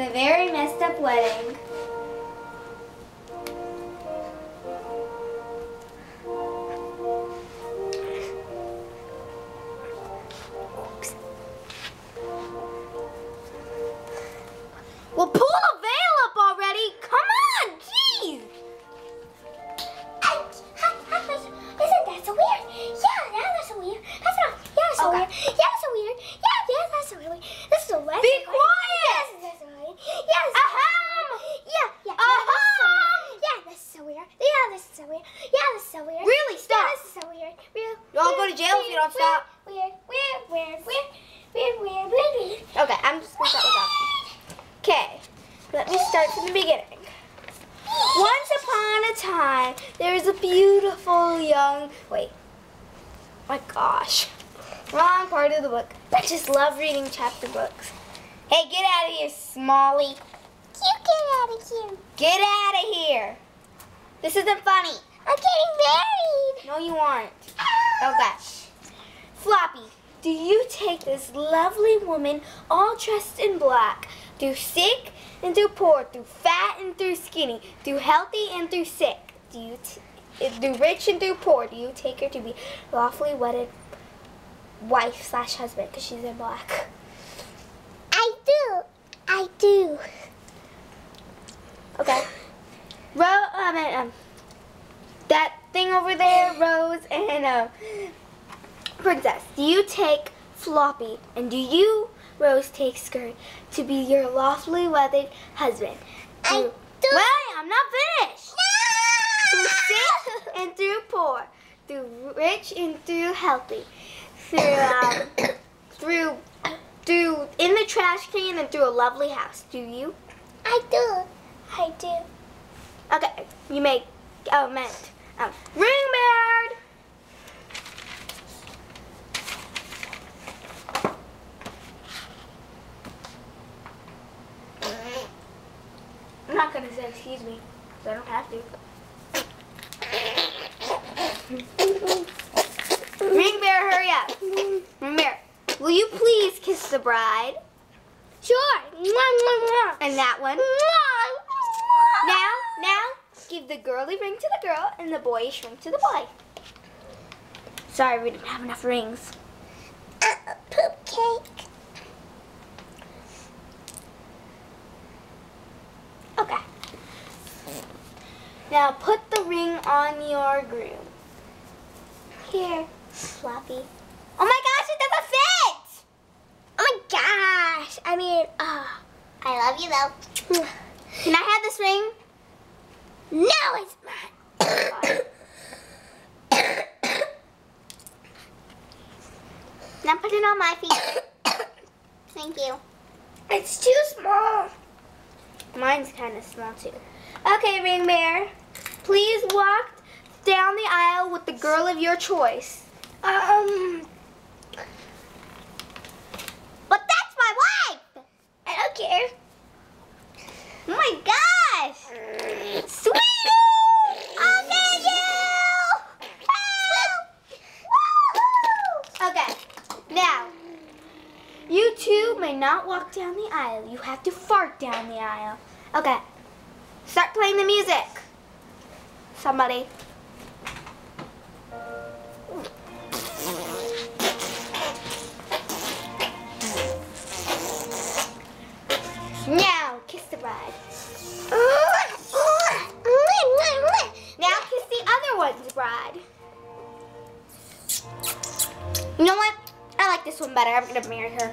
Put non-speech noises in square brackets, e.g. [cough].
The very messed up wedding. Well, pull the veil up already. Come on, jeez. Isn't that so weird? Yeah, yeah, that's so weird. That's not. Yeah, that's so Okay. weird. Yeah, that's so weird. Yeah, yeah, that's so weird. That's so weird. Be Yes, quiet. that's so weird. Yeah, that's Ahem. Yeah, yeah. Ahem. Yeah, that's so weird. Yeah, that's so weird. Yeah, that's so weird. Really, stop. that's so weird. Weird. You'll go to jail if you don't weird, stop. Weird, weird, weird, weird, weird, weird, weird, weird. Okay, I'm just gonna start with that. Okay, let me start from the beginning. Once upon a time, there was a beautiful young. Wait. My gosh. Wrong part of the book. I just love reading chapter books. Hey, get out of here, Smalley. You get out of here. Get out of here. This isn't funny. I'm getting married. No, you aren't. Ah. Okay. Floppy, do you take this lovely woman all dressed in black, through sick and through poor, through fat and through skinny, through healthy and through sick? Do you t- through rich and through poor? Do you take her to be lawfully wedded wife slash husband because she's in black? I do. I do. Okay. Ro, mean, um, that thing over there, Rose and uh, Princess. Do you take Floppy and do you, Rose, take Skirt to be your lawfully wedded husband? I do. Wait, I'm not finished. Through sick and through poor, through rich and through healthy, through um, [coughs] through through in the trash can and through a lovely house. Do you? I do. I do. Okay, you make, oh, um, Ringbird! I'm not gonna say excuse me, so I don't have to. Ring Bear, hurry up. Ring Bear, will you please kiss the bride? Sure. And that one. Give the girly ring to the girl and the boyish ring to the boy. Sorry, we didn't have enough rings. Uh, poop cake. Okay. Now put the ring on your groom. Here, Floppy. Oh my gosh, it doesn't fit! Oh my gosh. I mean, uh, I love you though. [sighs] Can I have this ring? No, it's mine. Now put it on my feet. Thank you. it's too small. Mine's kind of small too. Okay, Ring Bear. Please walk down the aisle with the girl of your choice. Um, But that's my wife! I don't care. Oh my gosh! Sweetie! I love you! Okay, now, you two may not walk down the aisle. You have to fart down the aisle. Okay, start playing the music. Somebody. Now, kiss the bride. Now kiss the other one's bride. You know what? I like this one better. I'm gonna marry her.